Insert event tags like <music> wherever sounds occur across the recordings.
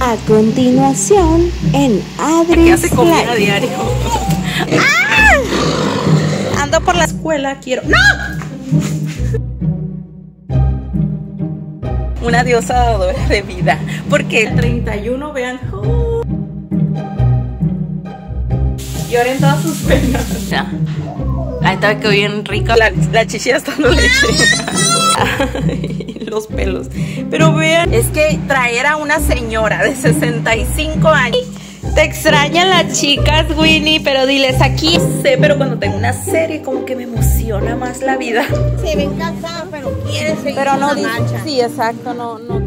A continuación, en Adri ¿Qué hace comida diario? ¡Ah! Ando por la escuela, quiero. ¡No! Una diosa dadora de vida. Porque el 31, vean. ¡oh! Lloren todas sus penas. Ya. Ahí está que bien rica. La, la chichilla está dando leche. <laughs> <laughs> Los pelos. Pero vean, es que traer a una señora de 65 años. Te extrañan las chicas, Winnie, pero diles aquí. Sé, pero cuando tengo una serie, como que me emociona más la vida. Se ven cansados, pero quieren seguir Pero no marcha. Sí, exacto, no, no.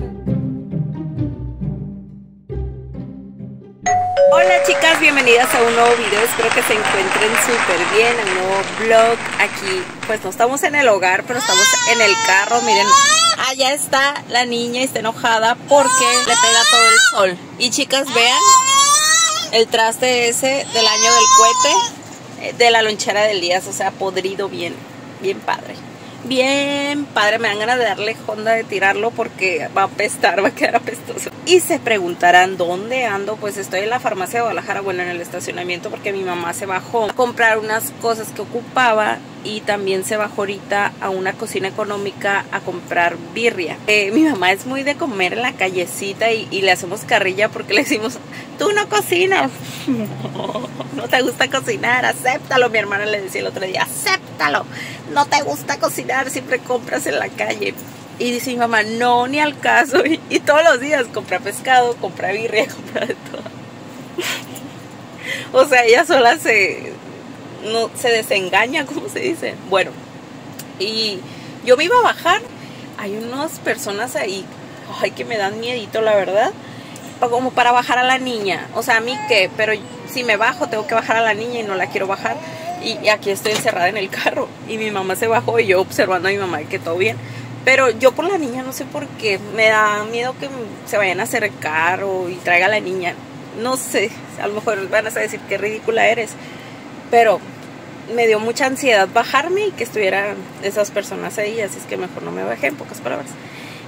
Hola chicas, bienvenidas a un nuevo video, espero que se encuentren súper bien, un nuevo vlog aquí, pues no estamos en el hogar, pero estamos en el carro, miren, allá está la niña y está enojada porque le pega todo el sol. Y chicas, vean el traste ese del año del cohete, eh, de la lonchera del Díaz, o sea, podrido bien, bien padre. Bien padre, me dan ganas de darle honda de tirarlo porque va a apestar, va a quedar apestoso. Y se preguntarán dónde ando, pues estoy en la farmacia de Guadalajara, bueno, en el estacionamiento porque mi mamá se bajó a comprar unas cosas que ocupaba y también se bajó ahorita a una cocina económica a comprar birria. Eh, mi mamá es muy de comer en la callecita y, le hacemos carrilla porque le decimos, tú no cocinas. No, <laughs> no te gusta cocinar, acéptalo. Mi hermana le decía el otro día, acéptalo. No te gusta cocinar, siempre compras en la calle. Y dice mi mamá, no, ni al caso. Y, <laughs> y todos los días compra pescado, compra birria, <laughs> compra de todo. O sea, ella sola se, no, se desengaña, <laughs> como se dice. Bueno, y yo me iba a bajar. Hay unas personas ahí, ay, que me dan miedito, la verdad. Como para bajar a la niña. O sea, a mí qué, pero si me bajo, tengo que bajar a la niña y no la quiero bajar. Y, aquí estoy encerrada en el carro. Y mi mamá se bajó y yo observando a mi mamá que todo bien. Pero yo por la niña no sé por qué. Me da miedo que se vayan a acercar o y traiga a la niña. No sé, a lo mejor van a decir qué ridícula eres. Pero me dio mucha ansiedad bajarme y que estuvieran esas personas ahí, así es que mejor no me bajé, en pocas palabras.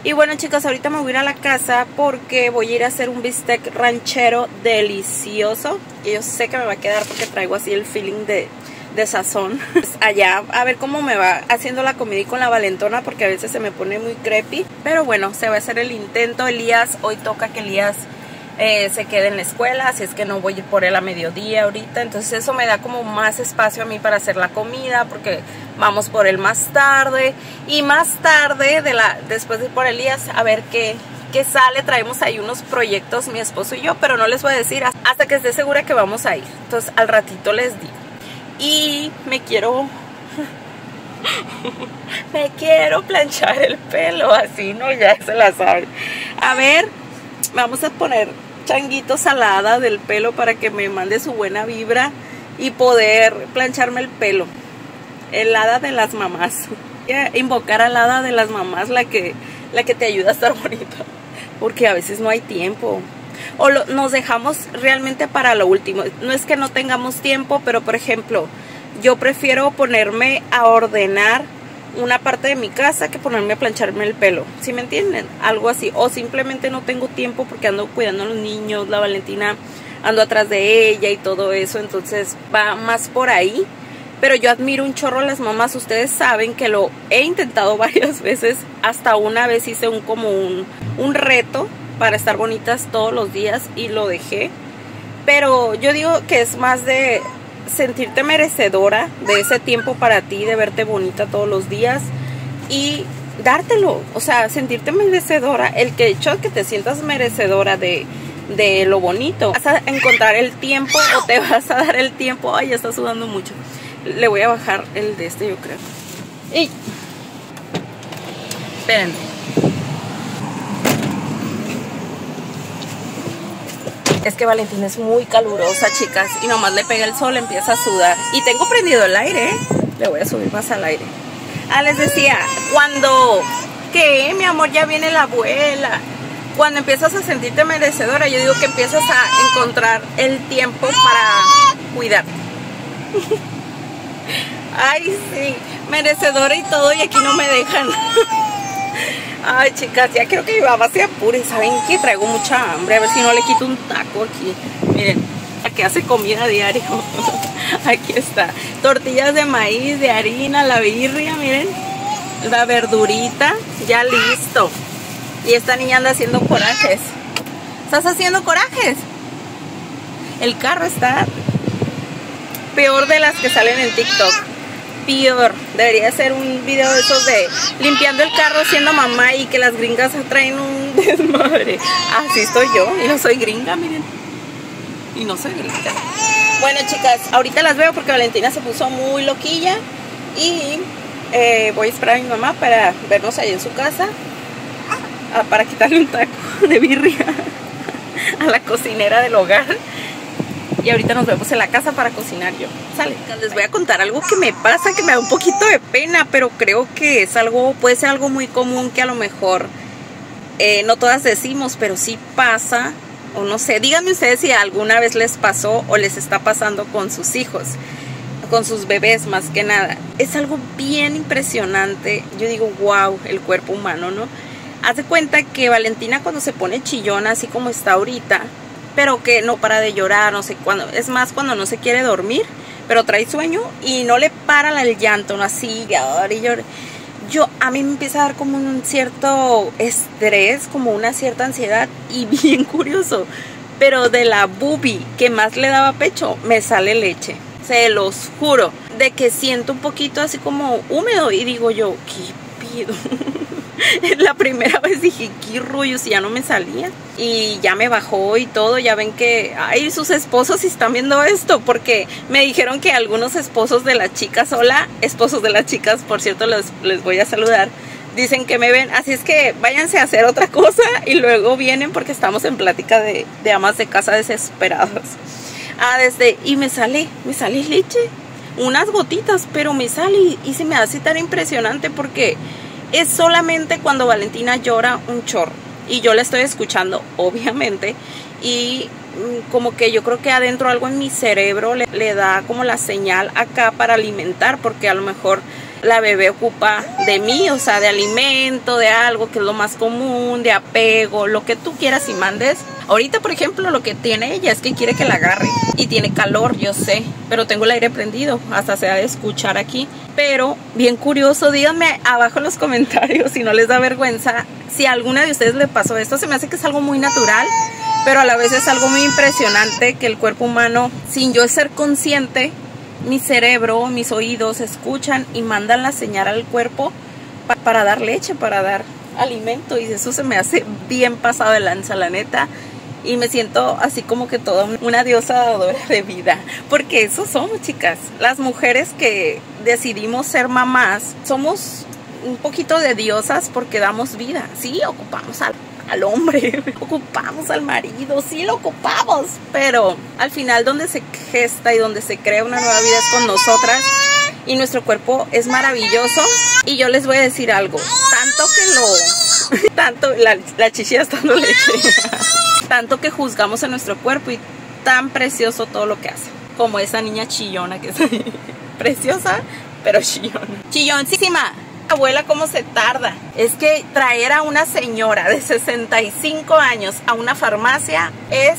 Y bueno, chicas, ahorita me voy a ir a la casa porque voy a ir a hacer un bistec ranchero delicioso. Y yo sé que me va a quedar porque traigo así el feeling de, de sazón. <laughs> Pues allá, a ver cómo me va haciendo la comida y con la valentona porque a veces se me pone muy creepy. Pero bueno, se va a hacer el intento. Elías, hoy toca que Elías eh, se quede en la escuela, así es que no voy a por él a mediodía ahorita, entonces eso me da como más espacio a mí para hacer la comida, porque vamos por él más tarde, y más tarde, de la, después de ir por Elías, a ver qué, qué sale, traemos ahí unos proyectos mi esposo y yo, pero no les voy a decir hasta que esté segura que vamos a ir, entonces al ratito les digo. Y me quiero <laughs> me quiero planchar el pelo, así, ¿no? Ya se la saben. A ver, vamos a poner changuito salada del pelo para que me mande su buena vibra y poder plancharme el pelo. El hada de las mamás. Invocar al hada de las mamás, la que, la que te ayuda a estar <laughs> bonita. Porque a veces no hay tiempo. O nos dejamos realmente para lo último. No es que no tengamos tiempo, pero por ejemplo, yo prefiero ponerme a ordenar una parte de mi casa que ponerme a plancharme el pelo. ¿Sí me entienden? Algo así. O simplemente no tengo tiempo porque ando cuidando a los niños, la Valentina ando atrás de ella y todo eso. Entonces va más por ahí. Pero yo admiro un chorro a las mamás. Ustedes saben que lo he intentado <laughs> varias veces. Hasta una vez hice un como un, un reto para estar bonitas todos los días y lo dejé. Pero yo digo que es más de sentirte merecedora de ese tiempo para ti, de verte bonita todos los días y dártelo, o sea, sentirte merecedora, el que hecho que te sientas merecedora de, de lo bonito, vas a encontrar el tiempo o te vas a dar el tiempo, ay, ya está sudando mucho, le voy a bajar el de este yo creo. Y... Espérenme. Es que Valentina es muy calurosa, chicas, y nomás le pega el sol, empieza a sudar. Y tengo prendido el aire, ¿eh? Le voy a subir más al aire. Ah, les decía, cuando... ¿Qué, mi amor? Ya viene la abuela. Cuando empiezas a sentirte merecedora, yo digo que empiezas a encontrar el tiempo para cuidar. <laughs> Ay, sí, merecedora y todo, y aquí no me dejan. <laughs> Ay, chicas, ya creo que mi mamá se apure. ¿Saben qué? Traigo mucha hambre. A ver si no le quito un taco aquí. Miren, aquí hace comida diario. <laughs> Aquí está. Tortillas de maíz, de harina, la birria, miren. La verdurita, ya listo. Y esta niña anda haciendo corajes. ¿Estás haciendo corajes? El carro está peor de las que salen en TikTok. Debería ser un video de esos de limpiando el carro siendo mamá y que las gringas traen un <laughs> desmadre. Así estoy yo y no soy gringa, miren. Y no soy gringa. Bueno, chicas, ahorita las veo porque Valentina se puso muy loquilla y eh, voy a esperar a mi mamá para vernos ahí en su casa ah, para quitarle un taco <laughs> de birria a la cocinera del hogar. Y ahorita nos vemos en la casa para cocinar yo. Sale. Les voy a contar algo que me pasa, que me da un poquito de pena, pero creo que es algo, puede ser algo muy común que a lo mejor eh, no todas decimos, pero sí pasa. O no sé, díganme ustedes si alguna vez les pasó o les está pasando con sus hijos, con sus bebés más que nada. Es algo bien impresionante. Yo digo, wow, el cuerpo humano, ¿no? Haz de cuenta que Valentina cuando se pone chillona, así como está ahorita, pero que no para de llorar, no sé cuándo, es más cuando no se quiere dormir, pero trae sueño y no le para el llanto, no así, y llora. Yo, a mí me empieza a dar como un cierto estrés, como una cierta ansiedad y <laughs> bien curioso, pero de la bubi que más le daba pecho, me sale leche, se los juro, de que siento un poquito así como húmedo y digo yo, ¿qué pido? <laughs> la primera vez dije, qué rollo, si ya no me salía. Y ya me bajó y todo, ya ven que, ay, sus esposos están viendo esto, porque me dijeron que algunos esposos de las chicas, hola, esposos de las chicas, por cierto, les, les voy a saludar, dicen que me ven, así es que váyanse a hacer otra cosa y luego vienen porque estamos en plática de, de amas de casa desesperadas. Ah, desde, y me sale, me sale leche, unas gotitas, pero me sale y, se me hace tan impresionante porque es solamente cuando Valentina llora un chorro. Y yo la estoy escuchando, <laughs> obviamente. Y mm, como que yo creo que adentro algo en mi cerebro le, le, da como la señal acá para alimentar, porque a lo mejor la bebé ocupa de mí, o sea, de alimento, de algo que es lo más común, de apego, lo que tú quieras y mandes. Ahorita, por ejemplo, lo que tiene ella es que quiere que la agarre y tiene calor, yo sé, pero tengo el aire prendido, hasta se ha de escuchar aquí. Pero bien curioso, díganme abajo en los <laughs> comentarios si no les da vergüenza, si alguna de ustedes le pasó esto, se me hace que es algo muy natural, pero a la vez es algo muy impresionante que el cuerpo humano, sin yo ser consciente, mi cerebro, mis oídos escuchan y mandan la señal al cuerpo pa para dar leche, para dar alimento y eso se me hace bien pasado de lanza, la neta. Y me siento así como que toda una diosa dadora de vida. Porque eso somos, chicas. Las mujeres que decidimos ser mamás, somos un poquito de diosas porque damos vida. Sí, ocupamos al hombre, <laughs> ocupamos al marido, sí lo ocupamos, pero al final donde se gesta y donde se crea una nueva vida es con nosotras y nuestro cuerpo es maravilloso y yo les voy a decir algo, tanto que lo, <laughs> tanto, la, la chichilla está dando leche, tanto que juzgamos a nuestro cuerpo y tan precioso todo lo que hace, como esa niña chillona que es <laughs> preciosa, pero chillona. Chilloncísima abuela cómo se tarda. Es que traer a una señora de 65 años a una farmacia es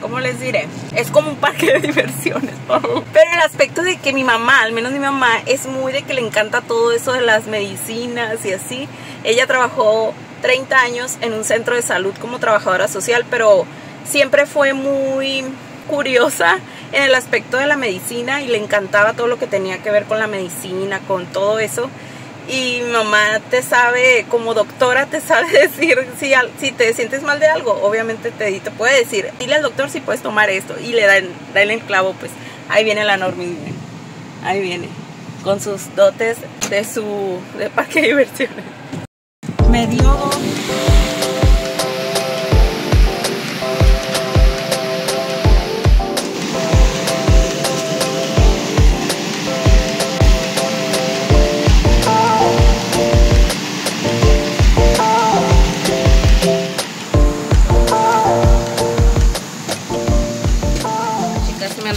¿cómo les diré? Es como un parque de <laughs> diversiones. Pero el aspecto de que mi mamá, al menos mi mamá, es muy de que le encanta todo eso de las medicinas y así. Ella trabajó 30 años en un centro de salud como trabajadora social, pero siempre fue muy curiosa en el aspecto de la medicina y le encantaba todo lo que tenía que ver con la medicina, con todo eso y mamá te sabe, como doctora, te sabe <laughs> decir si, si te sientes mal de algo, obviamente te, puede decir, dile al doctor si puedes tomar esto y le da, el clavo, pues ahí viene la Normi, ahí viene, con sus dotes de su de parque de diversiones. Me dio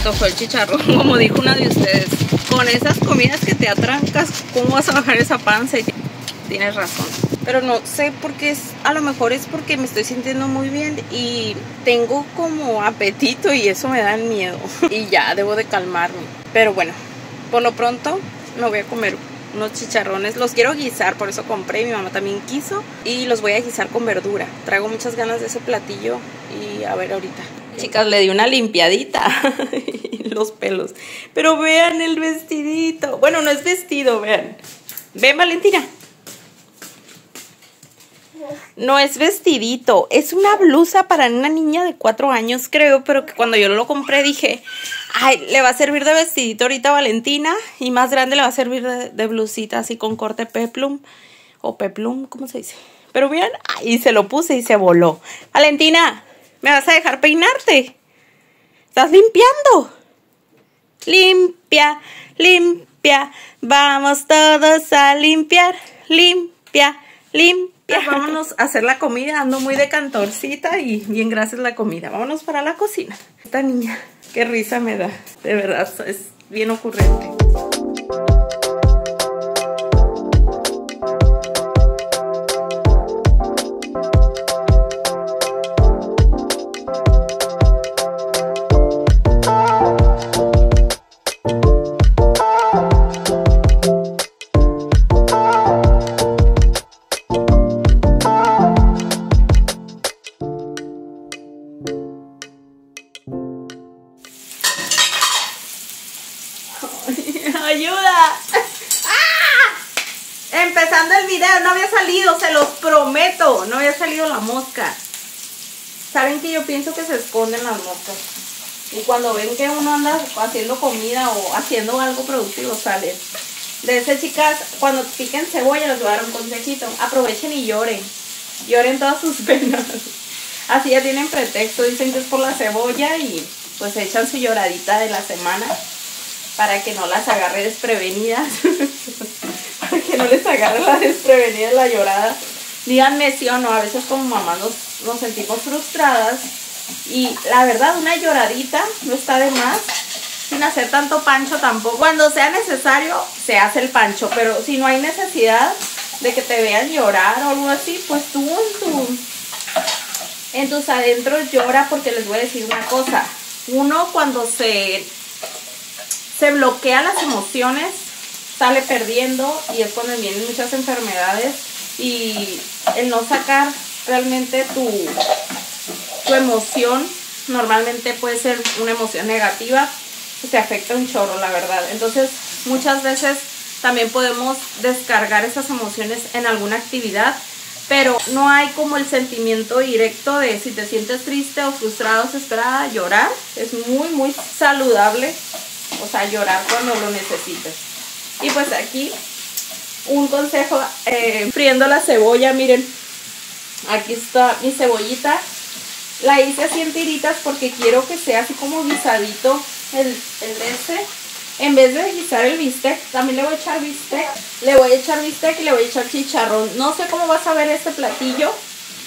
antojó el chicharrón, <laughs> como dijo una de ustedes. Con esas comidas que te atrancas, ¿cómo vas a bajar esa panza? Tienes razón. pero no sé por qué es, a lo mejor es porque me estoy sintiendo muy bien y tengo como apetito y eso me da miedo. <laughs> y ya, debo de calmarme. Pero bueno, por lo pronto me voy a comer unos chicharrones. Los quiero guisar, por eso compré. Mi mamá también quiso. Y los voy a guisar con verdura. Traigo muchas ganas de ese platillo. Y a ver ahorita. Chicas, le di una limpiadita. <laughs> los pelos. Pero vean el vestidito. Bueno, no es vestido, vean. Ven, Valentina. No es vestidito, es una blusa para una niña de cuatro años, creo, pero que cuando yo lo compré dije, ay, le va a servir de vestidito ahorita a Valentina y más grande le va a servir de, blusita así con corte peplum o peplum, ¿cómo se dice? Pero vean, y se lo puse y se voló. Valentina, ¿me vas a dejar peinarte? ¿Estás limpiando? Limpia, limpia, vamos todos a limpiar, limpia, limpia vámonos a hacer la comida. Ando muy de cantorcita y bien gracias la comida. Vámonos para la cocina. Esta niña, qué risa me da. De verdad, es bien ocurrente. Cuando ven que uno anda haciendo comida o haciendo algo productivo, sale. De ese chicas, cuando piquen cebolla, les voy a dar un consejito. Aprovechen y lloren. Lloren todas sus <laughs> penas. Así ya tienen pretexto, dicen que es por la cebolla y pues echan su lloradita de la semana para que no las agarre desprevenidas, <laughs> para que no les agarre la desprevenida la llorada. Díganme sí o no, a veces como mamá nos, nos sentimos frustradas y la verdad una lloradita no está de más, sin hacer tanto pancho tampoco. Cuando sea necesario se hace el pancho, pero si no hay necesidad de que te vean llorar o algo así, pues tú en, en tus adentros llora porque les voy a decir una cosa. Uno cuando se se bloquea las emociones, sale perdiendo y es cuando vienen muchas enfermedades y el no sacar realmente tu, emoción, normalmente puede ser una emoción negativa, te afecta un chorro, la verdad. Entonces, muchas veces también podemos descargar esas emociones en alguna actividad, pero no hay como el sentimiento directo de si te sientes triste o frustrado, desesperada, llorar. Es muy, muy saludable o sea, llorar cuando lo necesites. Y pues aquí un consejo, eh, friendo la cebolla, miren, aquí está mi cebollita. La hice así en tiritas porque quiero que sea así como guisadito el, el de este. En vez de guisar el bistec, también le voy a echar bistec. Le voy a echar bistec y le voy a echar chicharrón. No sé cómo vas a ver este platillo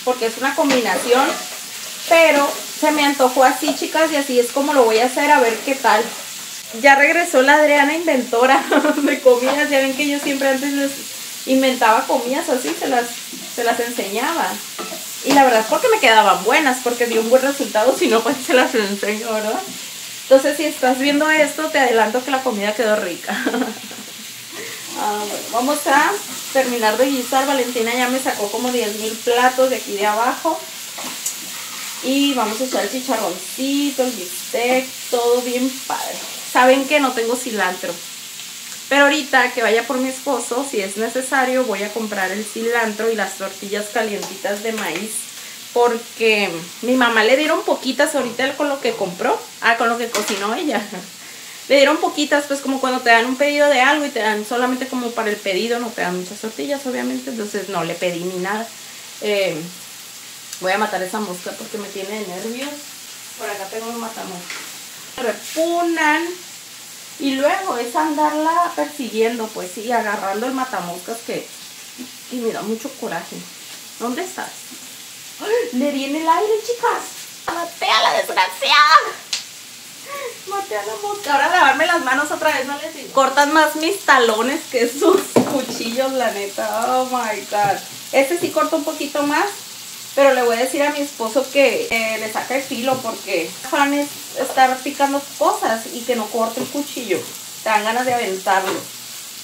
porque es una combinación. Pero se me antojó así, chicas, y así es como lo voy a hacer a ver qué tal ya regresó la Adriana inventora <laughs> de comidas. Ya ven que yo siempre antes les inventaba comidas así, se las, se las enseñaba. Y la verdad es porque me quedaban buenas, porque dio un buen resultado, si no, pues se las enseño, ¿verdad? Entonces, si estás viendo esto, te adelanto que la comida quedó rica. <laughs> Ah, vamos a terminar de guisar. Valentina ya me sacó como 10 mil platos de aquí de abajo. Y vamos a echar el chicharroncito, el bistec, todo bien padre saben que no tengo cilantro. Pero ahorita que vaya por mi esposo, si es necesario, voy a comprar el cilantro y las tortillas calientitas de maíz. Porque mi mamá le dieron poquitas ahorita con lo que compró. Ah, con lo que cocinó ella. <laughs> Le dieron poquitas, pues como cuando te dan un pedido de algo y te dan solamente como para el pedido, no te dan muchas tortillas, obviamente. Entonces no le pedí ni nada. Eh, voy a matar esa mosca porque me tiene nervios. Por acá tengo un matamosca. Repunan y luego es andarla persiguiendo, pues sí, agarrando el matamoscas que... Y me da mucho coraje. ¿Dónde estás? Le viene el aire, chicas. Maté a la desgraciada. Maté a la mosca. Ahora lavarme las manos otra vez, no les digo. Cortan más mis talones que sus <laughs> cuchillos, la neta. Oh my god. Este sí corta un poquito más, pero le voy a decir a mi esposo que eh, le saque el filo porque estar picando cosas y que no corte el cuchillo. Te dan ganas de aventarlo.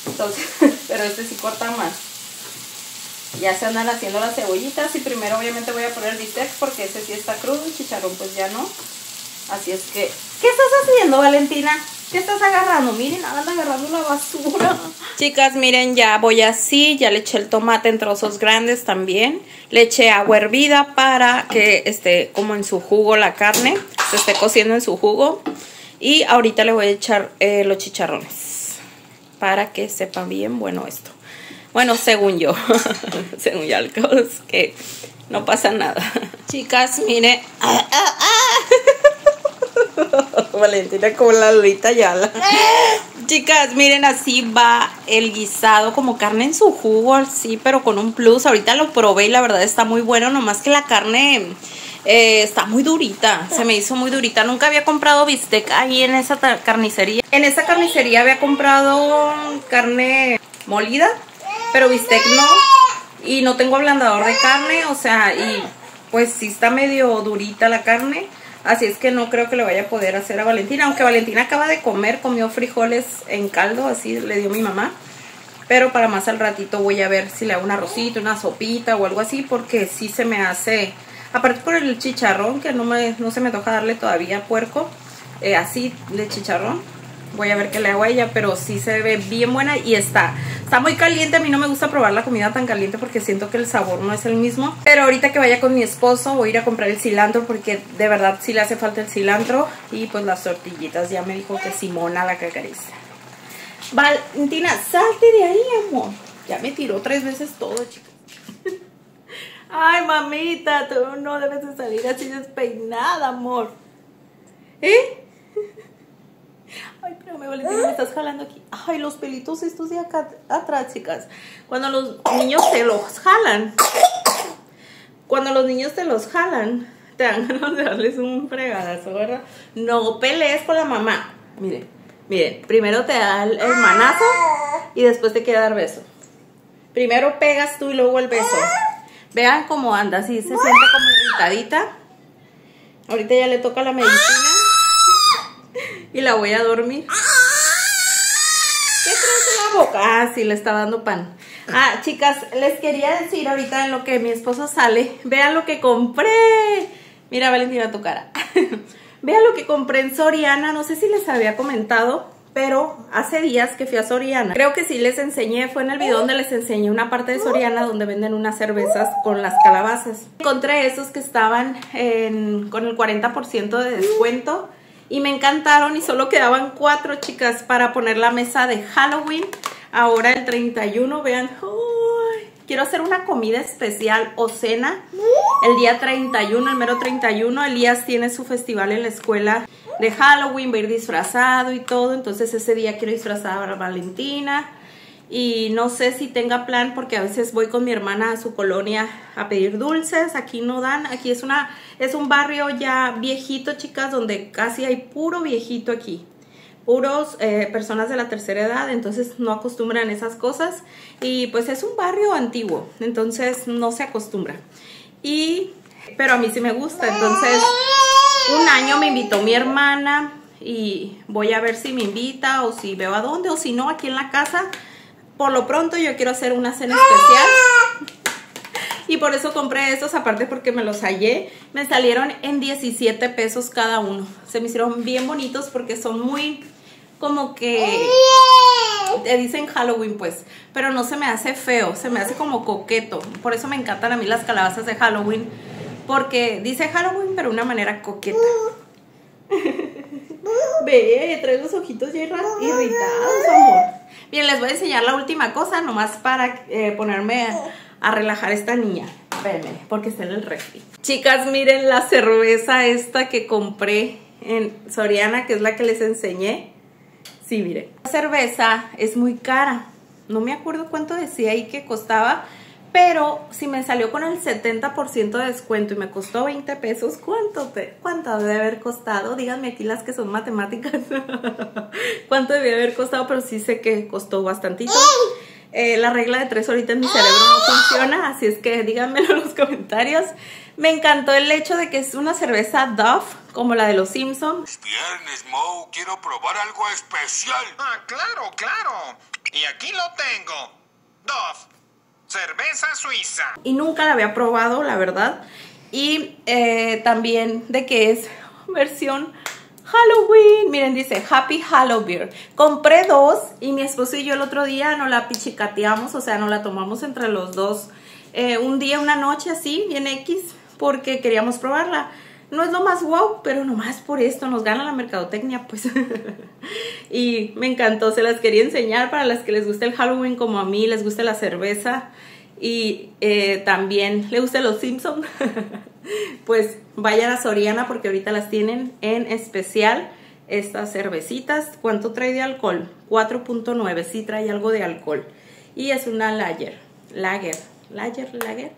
Entonces, <laughs> pero este sí corta más. Ya se andan haciendo las cebollitas y primero obviamente voy a poner el bistec porque ese sí está crudo, el chicharrón pues ya no. Así es que, ¿qué estás haciendo Valentina? ¿Qué estás agarrando? Miren, anda agarrando la basura. Chicas, miren, ya voy así, ya le eché el tomate en trozos grandes también. Le eché agua hervida para que esté como en su jugo la carne, se esté cociendo en su jugo. Y ahorita le voy a echar eh, los chicharrones para que sepa bien bueno esto. Bueno, según yo, <laughs> según yo, que no pasa nada. Chicas, miren. <laughs> Valentina como la Lolita Yala. <laughs> Chicas, miren, así va el guisado como carne en su jugo, sí, pero con un plus. Ahorita lo probé y la verdad está muy bueno, nomás que la carne eh, está muy durita, se me hizo muy durita. Nunca había comprado bistec ahí en esa carnicería. En esa carnicería había comprado carne molida pero bistec no. Y no tengo ablandador de carne, o sea, y pues sí está medio durita la carne. Así es que no creo que le vaya a poder hacer a Valentina. Aunque Valentina acaba de comer, comió frijoles en caldo, así le dio mi mamá. Pero para más al ratito voy a ver si le hago un arrocito, una sopita o algo así. Porque sí se me hace, aparte por el chicharrón, que no, me, no se me toca darle todavía puerco, eh, así de chicharrón Voy a ver qué le hago a ella, pero sí se ve bien buena y está. Está muy caliente, a mí no me gusta probar la comida tan caliente porque siento que el sabor no es el mismo. Pero ahorita que vaya con mi esposo voy a ir a comprar el cilantro porque de verdad sí le hace falta el cilantro. Y pues las tortillitas, ya me dijo que Simona la cacariza. Valentina, salte de ahí, amor. Ya me tiró tres veces todo, chicos. <laughs> Ay, mamita, tú no debes de salir así despeinada, amor. ¿Eh? Ay, pero me vale, me estás jalando aquí. Ay, los pelitos estos de acá atrás, chicas. Cuando los niños te los jalan, cuando los niños te los jalan, te dan <laughs> ganas de darles un fregadazo, ¿verdad? No pelees con la mamá. Miren, miren, primero te da el, manazo y después te queda dar beso. Primero pegas tú y luego el beso. Vean cómo anda, así se siente como irritadita. Ahorita ya le toca la medicina y la voy a dormir. ¿Qué traes en la boca? Ah, sí, le está dando pan. Ah, chicas, les quería decir ahorita en lo que mi esposo sale. Vean lo que compré. Mira, Valentina, tu cara. <laughs> Vean lo que compré en Soriana. No sé si les había comentado, pero hace días que fui a Soriana. Creo que sí les enseñé, fue en el video donde les enseñé una parte de Soriana donde venden unas cervezas con las calabazas. Encontré esos que estaban con el 40% de descuento y me encantaron y solo quedaban cuatro chicas para poner la mesa de Halloween. Ahora el 31, vean, quiero hacer una comida especial o cena el día 31, el mero 31. Elías tiene su festival en la escuela de Halloween, va a ir disfrazado y todo, entonces ese día quiero disfrazar a Valentina y no sé si tenga plan porque a veces voy con mi hermana a su colonia a pedir dulces, aquí no dan, aquí es una es un barrio ya viejito, chicas, donde casi hay puro viejito aquí. Puros eh, personas de la tercera edad, entonces no acostumbran esas cosas. Y pues es un barrio antiguo, entonces no se acostumbra. Y, pero a mí sí me gusta, entonces un año me invitó mi hermana y voy a ver si me invita o si veo a dónde o si no aquí en la casa por lo pronto yo quiero hacer una cena especial. Y por eso compré estos, aparte porque me los hallé. Me salieron en 17 pesos cada uno. Se me hicieron bien bonitos porque son muy como que... Te dicen Halloween pues, pero no se me hace feo, se me hace como coqueto. Por eso me encantan a mí las calabazas de Halloween. Porque dice Halloween pero de una manera coqueta. <laughs> Ve, trae los ojitos ya irritados, amor. Bien, les voy a enseñar la última cosa, nomás para eh, ponerme a, relajar esta niña. Espérenme, porque está en el refri. Chicas, miren la cerveza esta que compré en Soriana, que es la que les enseñé. Sí, miren. La cerveza es muy cara. No me acuerdo cuánto decía ahí que costaba, pero si me salió con el 70% de descuento y me costó 20 pesos, ¿cuánto, te, ¿cuánto debe haber costado? Díganme aquí las que son matemáticas. <laughs> ¿Cuánto debe haber costado? Pero sí sé que costó bastantito. Eh, la regla de tres ahorita en mi cerebro no funciona, así es que díganmelo en los comentarios. Me encantó el hecho de que es una cerveza Duff, como la de los Simpsons. Viernes, Mo, quiero probar algo especial. Ah, claro, claro. Y aquí lo tengo. Dove. Cerveza suiza. Y nunca la había probado, la verdad. Y eh, también de que es versión Halloween. Miren, dice Happy Halloween. Compré dos y mi esposo y yo el otro día no la pichicateamos, o sea, no la tomamos entre los dos. Eh, un día, una noche así, bien X, porque queríamos probarla. No es lo más wow, pero nomás por esto nos gana la mercadotecnia, pues. <laughs> y me encantó, se las quería enseñar para las que les gusta el Halloween como a mí, les gusta la cerveza y eh, también le gusta los Simpsons. <laughs> pues vayan a Soriana porque ahorita las tienen en especial estas cervecitas. ¿Cuánto trae de alcohol? 4.9, sí trae algo de alcohol. Y es una lager, lager, lager, lager.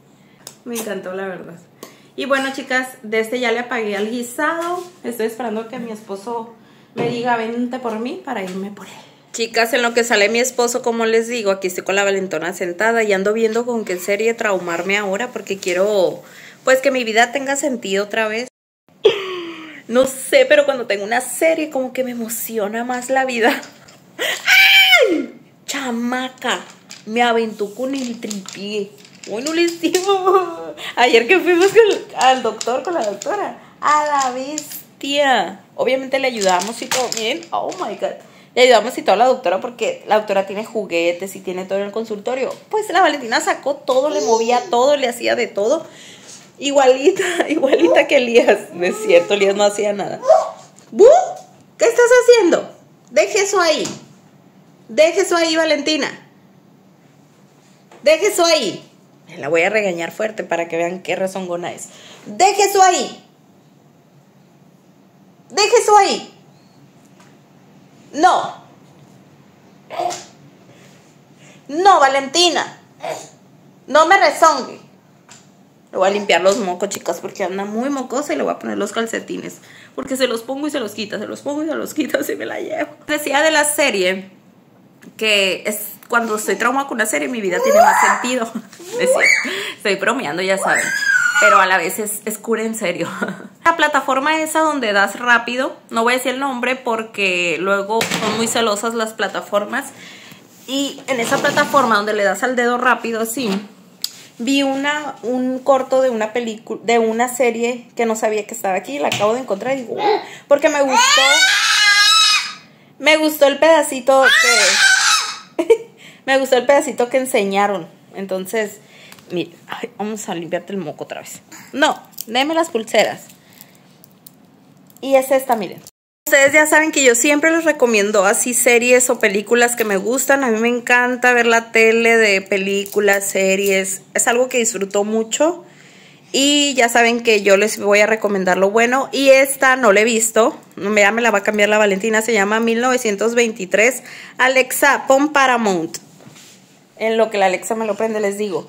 <laughs> Me encantó la verdad. Y bueno chicas, de este ya le apagué al guisado. Estoy esperando que mi esposo me diga vente por mí para irme por él. Chicas, en lo que sale mi esposo, como les digo, aquí estoy con la valentona sentada y ando viendo con qué serie traumarme ahora porque quiero pues que mi vida tenga sentido otra vez. No sé, pero cuando tengo una serie como que me emociona más la vida. ¡Ay! Chamaca, me aventó con el tripié. Bueno, les digo. Ayer que fuimos al doctor, con la doctora. A la bestia. Obviamente le ayudamos y todo bien. Oh my god. Le ayudamos y toda la doctora porque la doctora tiene juguetes y tiene todo en el consultorio. Pues la Valentina sacó todo, le movía todo, le hacía de todo. Igualita, <laughs> igualita que Elías. No es cierto, Elías no hacía nada. ¿Qué estás haciendo? Deje eso ahí. Deje eso ahí, Valentina. Deje eso ahí. La voy a regañar fuerte para que vean qué rezongona es. Deje eso ahí. Deje eso ahí. No. No, Valentina. No me rezongue. Le voy a limpiar los mocos, chicas, porque anda muy mocosa y le voy a poner los calcetines. Porque se los pongo y se los quita, se los pongo y se los quita, y me la llevo. Decía de la serie que es cuando estoy traumada con una serie, mi vida tiene más sentido. <laughs> estoy bromeando, ya saben. Pero a la vez es, es cura en serio. <laughs> La plataforma esa donde das rápido, no voy a decir el nombre porque luego son muy celosas las plataformas. Y en esa plataforma donde le das al dedo rápido así, vi una, un corto de una película, de una serie que no sabía que estaba aquí, la acabo de encontrar y digo, uh", porque me gustó, me gustó el pedacito que, <laughs> me gustó el pedacito que enseñaron, entonces, mira, vamos a limpiarte el moco otra vez, no, déme las pulseras, y es esta, miren, Ustedes ya saben que yo siempre les recomiendo así series o películas que me gustan. A mí me encanta ver la tele de películas, series. Es algo que disfruto mucho. Y ya saben que yo les voy a recomendar lo bueno. Y esta no la he visto. Ya me la va a cambiar la Valentina. Se llama 1923. Alexa, pon Paramount. En lo que la Alexa me lo prende les digo.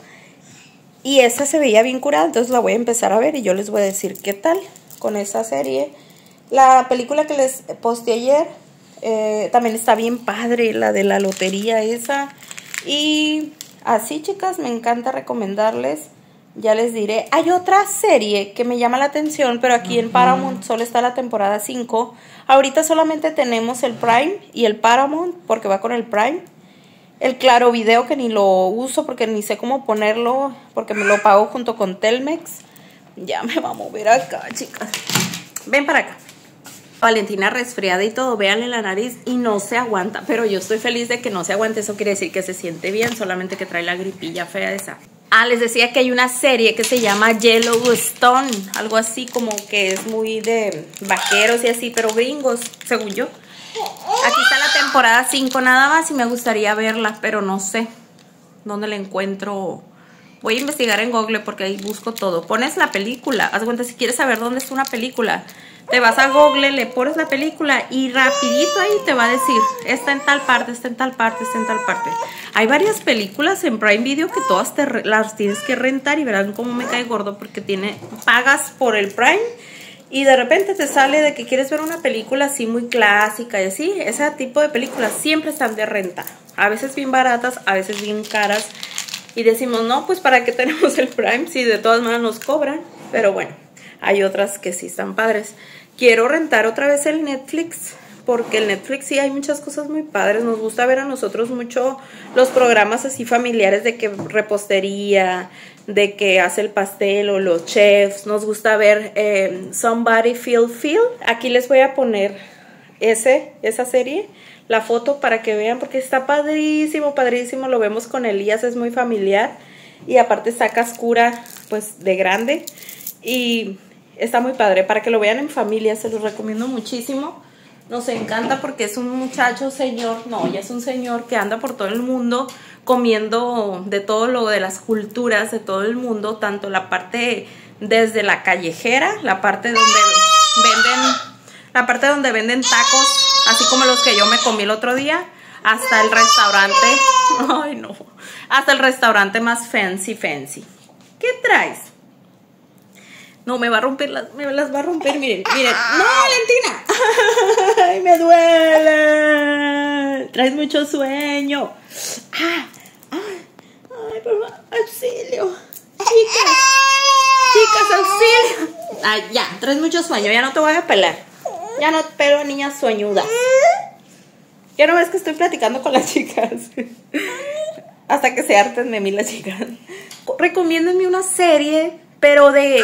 Y esta se veía bien curada. Entonces la voy a empezar a ver y yo les voy a decir qué tal con esa serie. La película que les posté ayer eh, también está bien padre, la de la lotería esa. Y así, chicas, me encanta recomendarles. Ya les diré. Hay otra serie que me llama la atención, pero aquí en Paramount solo está la temporada 5. Ahorita solamente tenemos el Prime y el Paramount, porque va con el Prime. El Claro Video, que ni lo uso porque ni sé cómo ponerlo, porque me lo pago junto con Telmex. Ya me va a mover acá, chicas. Ven para acá. Valentina resfriada y todo, véanle la nariz y no se aguanta, pero yo estoy feliz de que no se aguante, eso quiere decir que se siente bien, solamente que trae la gripilla fea esa. Ah, les decía que hay una serie que se llama Yellowstone, algo así como que es muy de vaqueros y así, pero gringos, según yo. Aquí está la temporada 5 nada más y me gustaría verla, pero no sé dónde la encuentro. Voy a investigar en Google porque ahí busco todo. Pones la película, haz cuenta si quieres saber dónde está una película te vas a Google, le pones la película y rapidito ahí te va a decir, está en tal parte, está en tal parte, está en tal parte. Hay varias películas en Prime Video que todas las tienes que rentar y verán cómo me cae gordo porque tiene pagas por el Prime y de repente te sale de que quieres ver una película así muy clásica y así, ese tipo de películas siempre están de renta. A veces bien baratas, a veces bien caras. Y decimos, no, pues para qué tenemos el Prime si de todas maneras nos cobran. Pero bueno, hay otras que sí están padres. Quiero rentar otra vez el Netflix porque el Netflix sí hay muchas cosas muy padres. Nos gusta ver a nosotros mucho los programas así familiares de que repostería, de que hace el pastel o los chefs. Nos gusta ver eh, Somebody Feel Feel. Aquí les voy a poner ese, esa serie, la foto para que vean, porque está padrísimo, padrísimo. Lo vemos con Elías, es muy familiar. Y aparte está Cascura, pues de grande. Y está muy padre, para que lo vean en familia, se los recomiendo muchísimo. Nos encanta porque es un muchacho, señor, no, ya es un señor que anda por todo el mundo comiendo de todo lo de las culturas de todo el mundo, tanto la parte desde la callejera, la parte donde venden, la parte donde venden tacos, así como los que yo me comí el otro día, hasta el restaurante, <laughs> ay no, hasta el restaurante más fancy, fancy. ¿Qué traes? No, me va a romper las, me las va a romper, miren, miren. No, Valentina. <laughs> Ay, me duele. Traes mucho sueño. Ah, ay, ay, por favor, auxilio. Chicas, chicas, auxilio. Ay, ya, traes mucho sueño, ya no te voy a pelar. Ya no pero a niñas sueñudas. Ya no ves que estoy platicando con las chicas. Hasta que se harten de mí las chicas. Recomiéndenme una serie pero de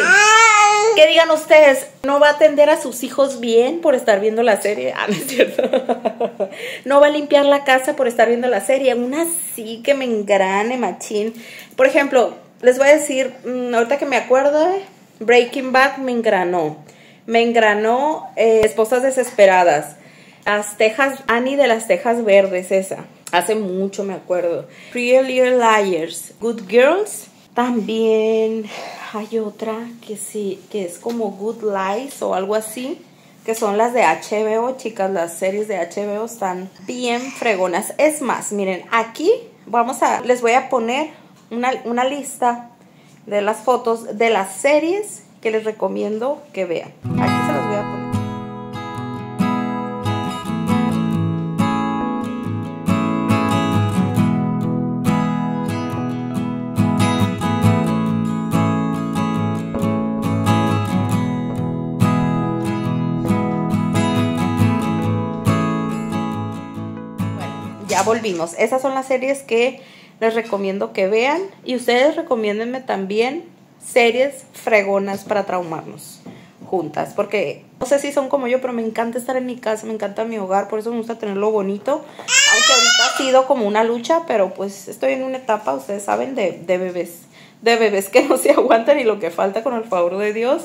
que digan ustedes, no va a atender a sus hijos bien por estar viendo la serie. Ah, no es cierto. <laughs> no va a limpiar la casa por estar viendo la serie. Una sí que me engrane, machín. Por ejemplo, les voy a decir, mm, ahorita que me acuerdo, Breaking Bad me engranó. Me engranó eh, Esposas Desesperadas. Las Tejas, Annie de las Tejas Verdes, esa. Hace mucho me acuerdo. Pretty Little Liars. Good Girls. También hay otra que sí, que es como Good Lies o algo así, que son las de HBO, chicas, las series de HBO están bien fregonas. Es más, miren, aquí vamos a, les voy a poner una, una lista de las fotos de las series que les recomiendo que vean. Volvimos. Esas son las series que les recomiendo que vean. Y ustedes recomiéndenme también series fregonas para traumarnos juntas. Porque no sé si son como yo, pero me encanta estar en mi casa, me encanta mi hogar, por eso me gusta tenerlo bonito. Aunque ahorita ha sido como una lucha, pero pues estoy en una etapa, ustedes saben, de, de bebés. De bebés que <laughs> no se aguantan y lo que falta con el favor de Dios.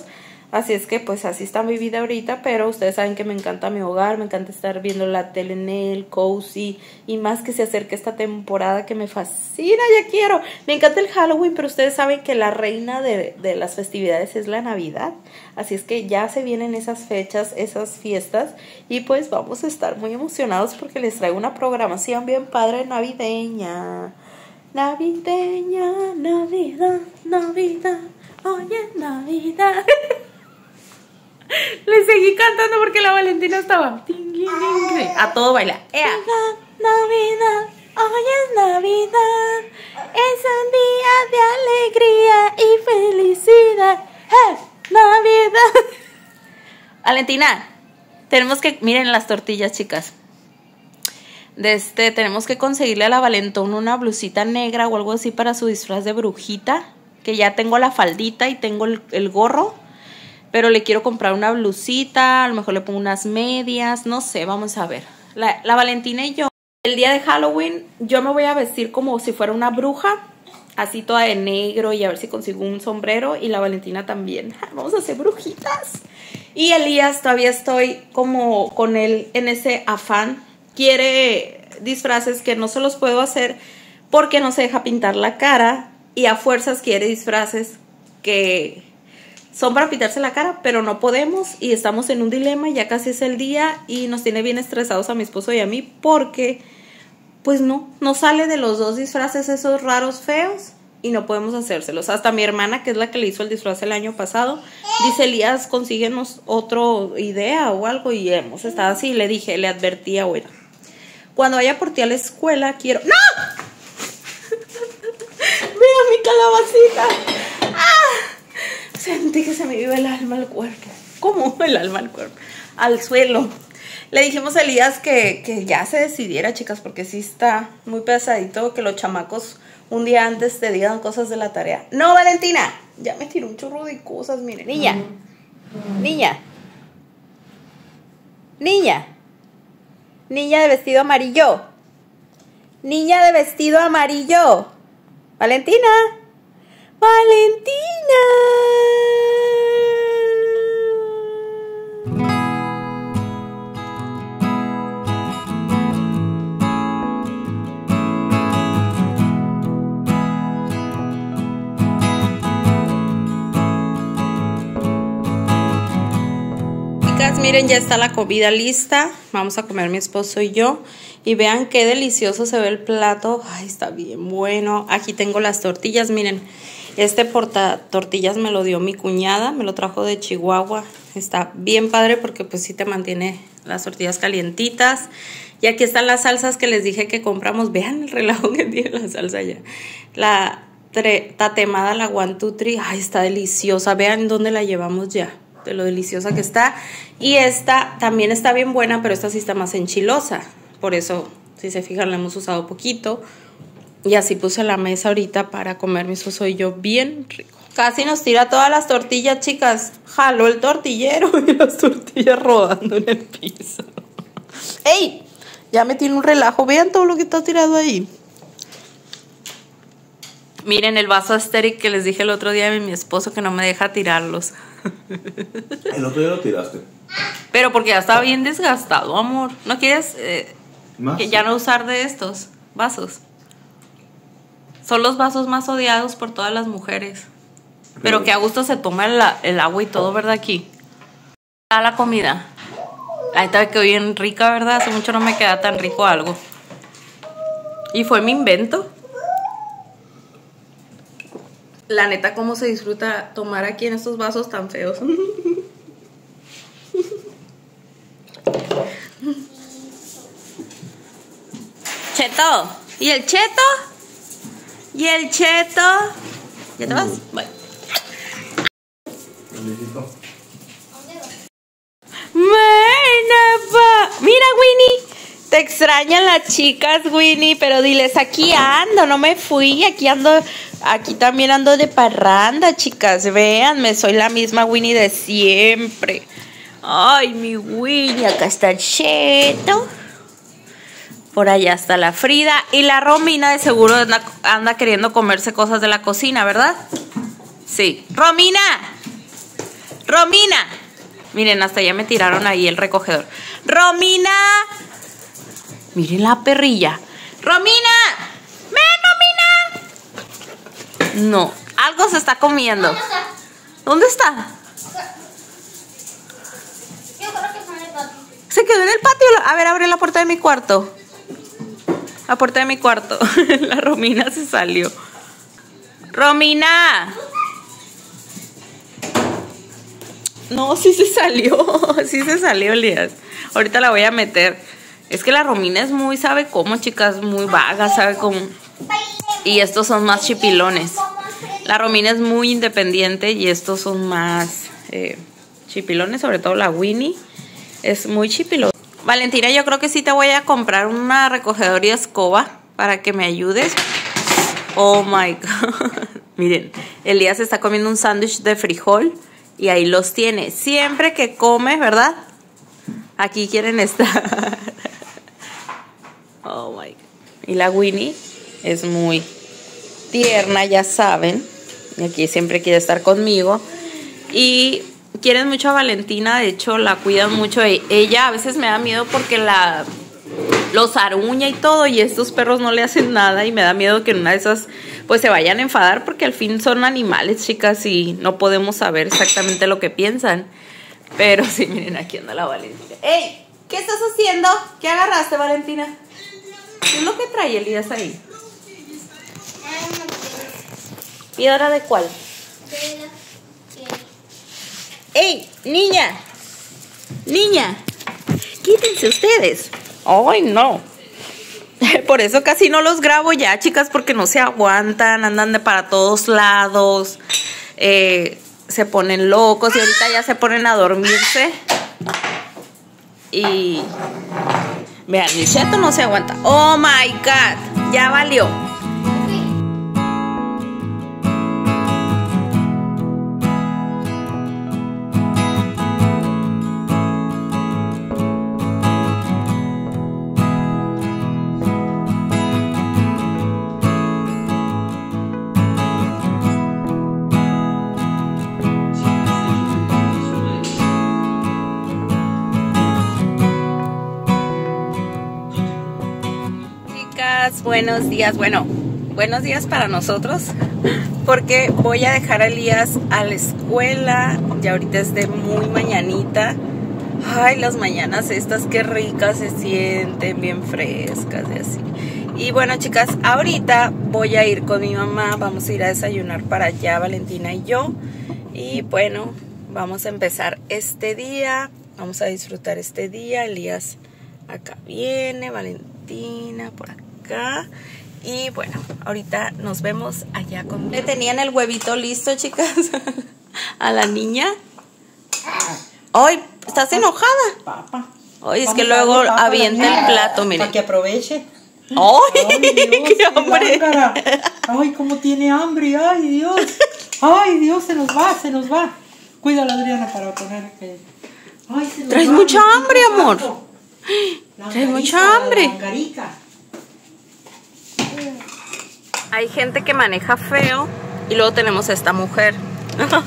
Así es que pues así está mi vida ahorita, pero ustedes saben que me encanta mi hogar, me encanta estar viendo la tele en el cozy y más que se acerque esta temporada que me fascina, ya quiero. Me encanta el Halloween, pero ustedes saben que la reina de, de las festividades es la Navidad. Así es que ya se vienen esas fechas, esas fiestas y pues vamos a estar muy emocionados porque les traigo una programación bien padre navideña. Navideña, Navidad, Navidad, oye Navidad. <laughs> <laughs> Le seguí cantando porque la Valentina estaba a todo baila. Navidad, hoy es Navidad, es un día de alegría y felicidad. ¡Eh! Navidad. <laughs> Valentina, tenemos que, miren las tortillas, chicas. De este, tenemos que conseguirle a la Valentón una blusita negra o algo así para su disfraz de brujita. Que ya tengo la faldita y tengo el gorro pero le quiero comprar una blusita, a lo mejor le pongo unas medias, no sé, vamos a ver. La, Valentina y yo, el día de Halloween, yo me voy a vestir como si fuera una bruja, así toda de negro y a ver si consigo un sombrero y la Valentina también. <laughs> Vamos a hacer brujitas. Y Elías todavía estoy como con él en ese afán. Quiere disfraces que no se los puedo hacer porque no se deja pintar la cara y a fuerzas quiere disfraces que son para pintarse la cara, pero no podemos y estamos en un dilema, ya casi es el día y nos tiene bien estresados a mi esposo y a mí porque pues no, no sale de los dos disfraces esos raros feos y no podemos hacérselos. Hasta mi hermana, que es la que le hizo el disfraz el año pasado, dice, Elías, consíguenos otra idea o algo y hemos estado así. Le dije, le advertí a bueno, cuando vaya por ti a la escuela quiero... ¡No! <laughs> Mira mi calabacita. Sentí que se me iba el alma al cuerpo. ¿Cómo el alma al cuerpo? Al suelo. Le dijimos a Elías que, que ya se decidiera, chicas, porque sí está muy pesadito que los chamacos un día antes te digan cosas de la tarea. No, Valentina, ya me tiró un churro de cosas, mire. Niña, niña, niña, niña de vestido amarillo, niña de vestido amarillo. Valentina, Valentina. Chicas, miren, ya está la comida lista. Vamos a comer mi esposo y yo. Y vean qué delicioso se ve el plato. Ay, está bien bueno. Aquí tengo las tortillas, miren. Este porta tortillas me lo dio mi cuñada, me lo trajo de Chihuahua. Está bien padre porque pues sí te mantiene las tortillas calientitas. Y aquí están las salsas que les dije que compramos. Vean el relajo que tiene la salsa ya. La tatemada, la three. Ay, está deliciosa. Vean dónde la llevamos ya de lo deliciosa que está. Y esta también está bien buena, pero esta sí está más enchilosa. Por eso, si se fijan, la hemos usado poquito. Y así puse la mesa ahorita para comer mi soy yo bien rico. Casi nos tira todas las tortillas, chicas. Jaló el tortillero <laughs> y las tortillas rodando en el piso. ¡Ey! Ya me tiene un relajo. Vean todo lo que está tirado ahí. Miren el vaso asteric que les dije el otro día a mi esposo que no me deja tirarlos. <laughs> El otro día lo tiraste. Pero porque ya estaba bien desgastado, amor. ¿No quieres eh, ¿Más? que ya no usar de estos vasos? Son los vasos más odiados por todas las mujeres. Pero que a gusto se toma el, agua y todo, ¿verdad? Aquí. A la comida. Ahí está que bien rica, ¿verdad? Hace mucho no me queda tan rico algo. Y fue mi invento. La neta, cómo se disfruta tomar aquí en estos vasos tan feos. <laughs> Cheto. ¿Y el cheto? ¿Y el cheto? ¿Ya te vas? Bueno. Bueno, Mira, Winnie. Te extrañan las chicas, Winnie, pero diles, aquí ando, no me fui, aquí ando, aquí también ando de parranda, chicas, véanme, soy la misma Winnie de siempre. Ay, mi Winnie, acá está el Cheto. Por allá está la Frida. Y la Romina de seguro anda, anda queriendo comerse cosas de la cocina, ¿verdad? Sí. Romina. Romina. Miren, hasta ya me tiraron ahí el recogedor. Romina. Miren la perrilla. Romina. Ven, Romina. No, algo se está comiendo. ¿Dónde está? Patio. Se quedó en el patio. A ver, abre la puerta de mi cuarto. La puerta de mi cuarto. <laughs> La Romina se salió. Romina. No, sí se salió. <laughs> Sí se salió, Elías. Ahorita la voy a meter. Es que la Romina es muy, sabe cómo, chicas, muy vaga, sabe cómo. Y estos son más chipilones. La Romina es muy independiente y estos son más eh, chipilones, sobre todo la Winnie. Es muy chipilón. Valentina, yo creo que sí te voy a comprar una recogedora y escoba para que me ayudes. Oh my god. <laughs> Miren, Elías está comiendo un sándwich de frijol y ahí los tiene. Siempre que come, ¿verdad? Aquí quieren estar. <laughs> Oh my god. Y la Winnie es muy tierna, ya saben. Y aquí siempre quiere estar conmigo. Y quieren mucho a Valentina, de hecho la cuidan mucho. E- Ella a veces me da miedo porque la los aruña y todo y estos perros no le hacen nada y me da miedo que en una de esas pues se vayan a enfadar porque al fin son animales, chicas, y no podemos saber exactamente lo que piensan. Pero sí, miren, aquí anda la Valentina. ¡Ey! ¿Qué estás haciendo? ¿Qué agarraste, Valentina? ¿Qué es lo que trae Elías ahí? ¿Piedra de cuál? Piedra que ¡Ey, niña! Niña, quítense ustedes. ¡Ay, no! <laughs> Por eso casi no los grabo ya, chicas, porque no se aguantan, andan de para todos lados, eh, se ponen locos y ahorita ya se ponen a dormirse. Y vean, mi cheto no se aguanta. ¡Oh my god! Ya valió. Buenos días. Bueno, buenos días para nosotros porque voy a dejar a Elías a la escuela. Ya ahorita es de muy mañanita. Ay, las mañanas estas qué ricas se sienten, bien frescas y así. Y bueno, chicas, ahorita voy a ir con mi mamá. Vamos a ir a desayunar para allá, Valentina y yo. Y bueno, vamos a empezar este día. Vamos a disfrutar este día. Elías acá viene, Valentina por acá. Y bueno, ahorita nos vemos allá con... Le tenían el huevito listo, chicas, <laughs> a la niña. Ay, ¿estás enojada? Papa. Ay, es Vamos que luego avienta el plato, miren. Para que aproveche. ¡Ay, Ay, <laughs> Dios, qué hambre! Ay, cómo tiene hambre. Ay, Dios. Ay, Dios, se nos va, se nos va. Cuídala, Adriana, para poner que... Ay, se nos Traes va, mucha hambre, amor. <gasps> Traes mucha hambre. Hay gente que maneja feo y luego tenemos a esta mujer. <laughs>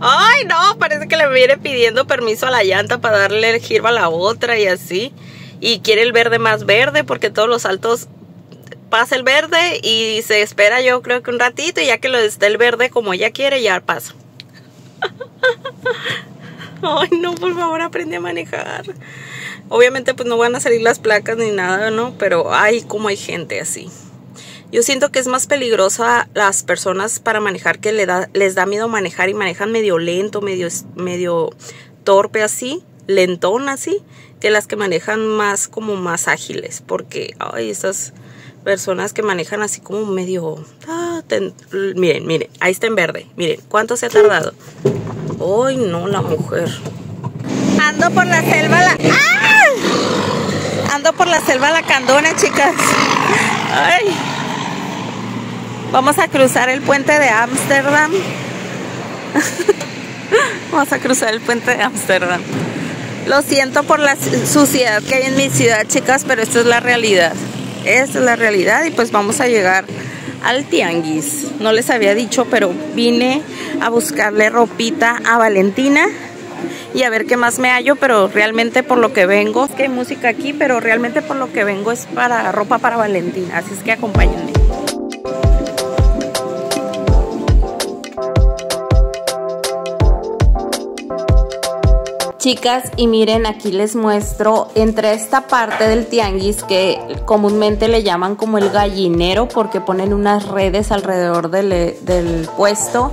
Ay, no, parece que le viene pidiendo permiso a la llanta para darle el giro a la otra y así. Y quiere el verde más verde porque todos los saltos pasa el verde y se espera yo creo que un ratito y ya que lo esté el verde como ella quiere ya pasa. <laughs> Ay, no, por favor, aprende a manejar. Obviamente pues no van a salir las placas ni nada, ¿no? Pero ay, como hay gente así. Yo siento que es más peligrosa las personas para manejar que le da, les da miedo manejar y manejan medio lento, medio, medio torpe así, lentón así, que las que manejan más como más ágiles. Porque, ay, esas personas que manejan así como medio... ah, miren, miren, ahí está en verde. Miren, ¿cuánto se ha tardado? Ay, no, la mujer. Ando por la selva la... ¡Ah! Por la selva la candona, chicas. Vamos a cruzar el puente de Ámsterdam. <laughs> Vamos a cruzar el puente de Ámsterdam. Lo siento por la suciedad que hay en mi ciudad, chicas, pero esta es la realidad. Esta es la realidad y pues vamos a llegar al tianguis. No les había dicho, pero vine a buscarle ropita a Valentina y a ver qué más me hallo, pero realmente por lo que vengo, es que hay música aquí, pero realmente por lo que vengo es para ropa para Valentina, así es que acompáñenme. Chicas, y miren, aquí les muestro entre esta parte del tianguis que comúnmente le llaman como el gallinero porque ponen unas redes alrededor del, del puesto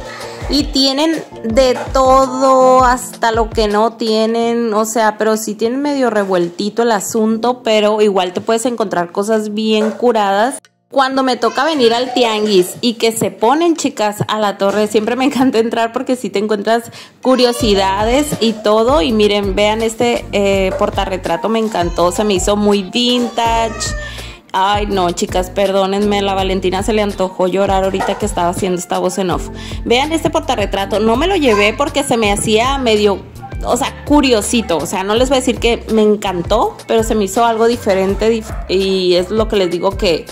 y tienen de todo hasta lo que no tienen, o sea, pero sí tienen medio revueltito el asunto, pero igual te puedes encontrar cosas bien curadas. Cuando me toca venir al tianguis y que se ponen chicas a la torre, siempre me <laughs> encanta entrar porque si te encuentras curiosidades y todo. Y miren, vean este eh, portarretrato, me encantó, se me hizo muy vintage. Ay, no, chicas, perdónenme, la Valentina se le antojó llorar ahorita que estaba haciendo esta voz en off. Vean este portarretrato, no me lo llevé porque se me hacía medio o sea, curiosito, o sea, no les voy a decir que me encantó, pero se me hizo algo diferente dif y es lo que les digo que,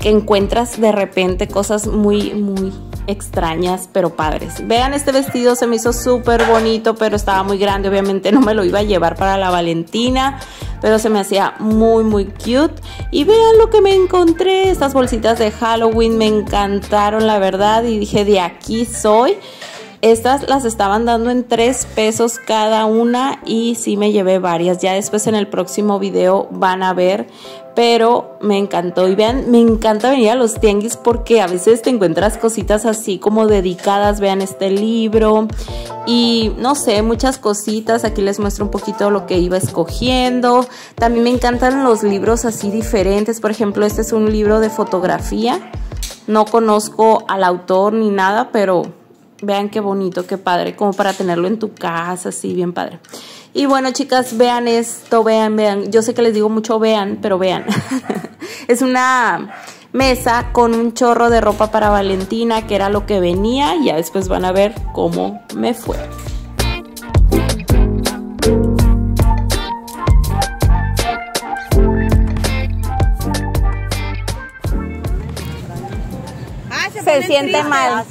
que encuentras de repente cosas muy, muy extrañas, pero padres. Vean, este vestido se me hizo súper bonito, pero estaba muy grande, obviamente no me lo iba a llevar para la Valentina, pero se me hacía muy, muy cute. Y vean lo que me encontré, estas bolsitas de Halloween me encantaron, la verdad, y dije, de aquí soy. Estas las estaban dando en 3 pesos cada una y sí me llevé varias. Ya después en el próximo video van a ver, pero me encantó. Y vean, me encanta venir a los tianguis porque a veces te encuentras cositas así como dedicadas. Vean este libro y no sé, muchas cositas. Aquí les muestro un poquito lo que iba escogiendo. También me encantan los libros así diferentes. Por ejemplo, este es un libro de fotografía. No conozco al autor ni nada, pero Vean qué bonito, qué padre, como para tenerlo en tu casa, así bien padre. Y bueno, chicas, vean esto, vean, vean. Yo sé que les digo mucho vean, pero vean. <laughs> es una mesa con un chorro de ropa para Valentina, que era lo que venía. Y ya después van a ver cómo me fue. Se siente mal.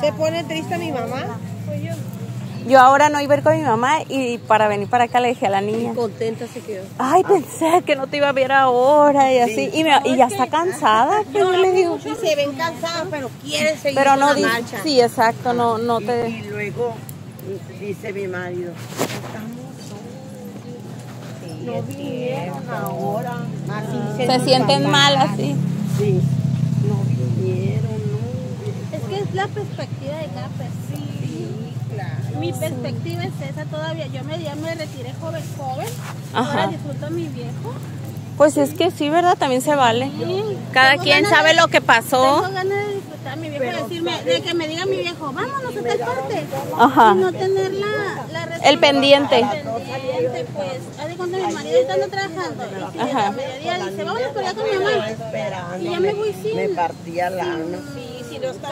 Se pone triste mi mamá. Yo ahora no iba a ir con mi mamá y para venir para acá le dije a la niña. Contenta se quedó. Ay, pensé que no te iba a ver ahora y así. Y, me- y ya está cansada. Pues yo le digo. Sí, se ven cansadas, pero quieren seguir Pero con no la marcha. Sí, exacto, no, no Y te. luego dice mi marido, estamos solos. No vinieron ahora. Así Se mi sienten mal así. Sí, no vinieron, no. Es la perspectiva de cada persona. Sí, claro. Mi perspectiva es esa todavía. Yo me, ya me retiré joven, joven. Ajá. Ahora disfruto a mi viejo. Pues es que sí, ¿verdad? También se vale. Sí. Cada Tengo quien sabe de- lo que pasó. Tengo ganas de disfrutar a mi viejo decirme, de que me diga mi viejo, vámonos a tal parte. Ajá. Y no tener la, la El pendiente. El pendiente, pues. Haz de cuenta, mi marido anda trabajando. Y Ajá. a mediodía dice, vámonos por allá con mi mamá. Y ya me voy sin- Me partía la alma. Sí, está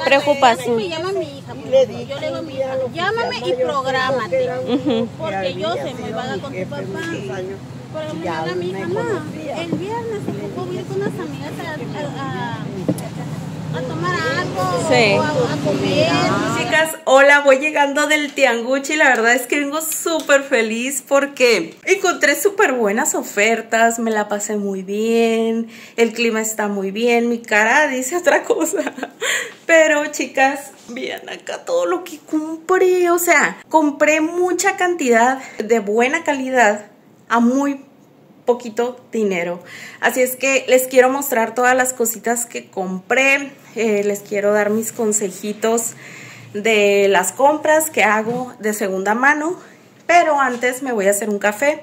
Preocupación. Me llama mi hija. pues, yo le digo a mi hija, llámame y prográmate. Porque yo soy muy vaga con tu papá. Ejemplo, me habla mi hija, "Ma, el viernes se fue a ir con unas amigas a, a- a- a tomar algo Sí. o a, a comer. Chicas, hola, voy llegando del Tianguchi y la verdad es que vengo súper feliz porque encontré súper buenas ofertas, me la pasé muy bien, el clima está muy bien, mi cara dice otra cosa. <laughs> Pero chicas, vean acá todo lo que compré, o sea, compré mucha cantidad de buena calidad a muy poquito dinero. Así es que les quiero mostrar todas las cositas que compré. eh, les quiero dar mis consejitos de las compras que hago de segunda mano. Pero antes me voy a hacer un café.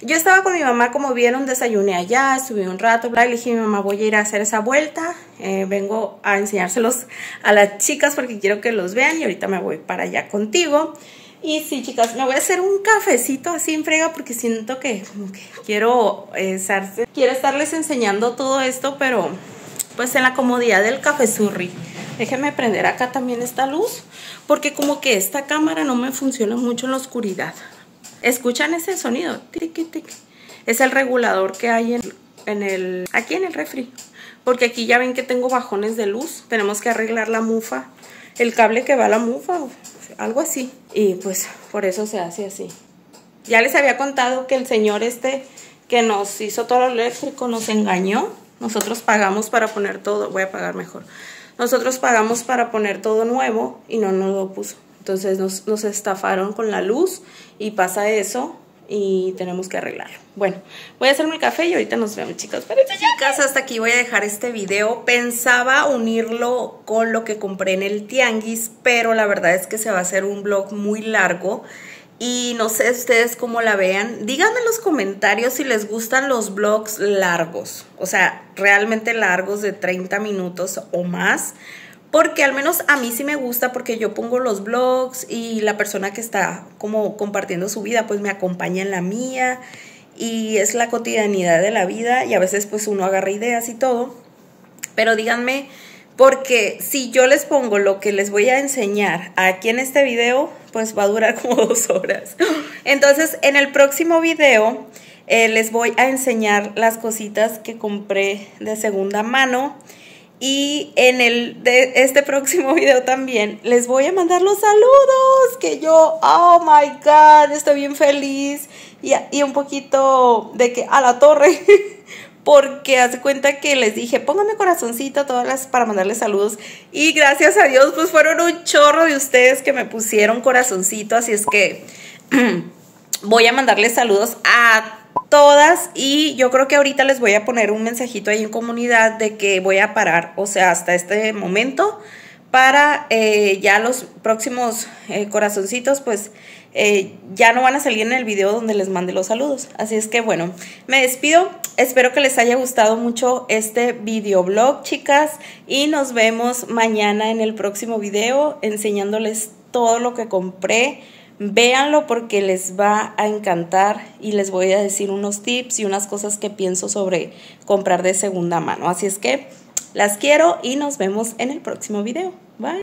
Yo estaba con mi mamá, como vieron, desayuné allá, estuve un rato, bla, le dije a mi mamá, voy a ir a hacer esa vuelta, eh, vengo a enseñárselos a las chicas porque quiero que los vean y ahorita me voy para allá contigo. Y sí, chicas, me voy a hacer un cafecito así en frega porque siento que como que quiero, eh, estar- quiero estarles enseñando todo esto, pero pues en la comodidad del café surri. Déjenme prender acá también esta luz porque como que esta cámara no me funciona mucho en la oscuridad. ¿Escuchan ese sonido? Tiqui, tiqui. Es el regulador que hay en, en el, aquí en el refri. Porque aquí ya ven que tengo bajones de luz. Tenemos que arreglar la mufa. El cable que va a la mufa. Algo así. Y pues por eso se hace así. Ya les había contado que el señor este que nos hizo todo lo eléctrico nos engañó. Nosotros pagamos para poner todo. Voy a pagar mejor. Nosotros pagamos para poner todo nuevo y no nos lo puso. Entonces nos, nos estafaron con la luz y pasa eso y tenemos que arreglarlo. Bueno, voy a hacerme el café y ahorita nos vemos, chicos. Pero chicas, hasta aquí voy a dejar este video. Pensaba unirlo con lo que compré en el tianguis, pero la verdad es que se va a hacer un vlog muy largo. Y no sé ustedes cómo la vean. Díganme en los comentarios si les gustan los vlogs largos. O sea, realmente largos de 30 minutos o más. Porque al menos a mí sí me gusta porque yo pongo los vlogs y la persona que está como compartiendo su vida pues me acompaña en la mía y es la cotidianidad de la vida y a veces pues uno agarra ideas y todo. Pero díganme, porque si yo les pongo lo que les voy a enseñar aquí en este video, pues va a durar <laughs> como dos horas. Entonces, en el próximo video eh, les voy a enseñar las cositas que compré de segunda mano. Y en el de este próximo video también les voy a mandar los saludos. Que yo, oh my god, estoy bien feliz. Y, y un poquito de que a la torre. <laughs> porque hace cuenta que les dije, póngame corazoncito todas las para mandarles saludos. Y gracias a Dios, pues fueron un chorro de ustedes que me pusieron corazoncito. Así es que <clears throat> voy a mandarles saludos a todas y yo creo que ahorita les voy a poner un mensajito ahí en comunidad de que voy a parar, o sea, hasta este momento para eh, ya los próximos eh, corazoncitos, pues eh, ya no van a salir en el video donde les mande los saludos. Así es que bueno, me despido. Espero que les haya gustado mucho este videoblog, chicas. Y nos vemos mañana en el próximo video enseñándoles todo lo que compré. Véanlo porque les va a encantar y les voy a decir unos tips y unas cosas que pienso sobre comprar de segunda mano. Así es que las quiero y nos vemos en el próximo video. Bye.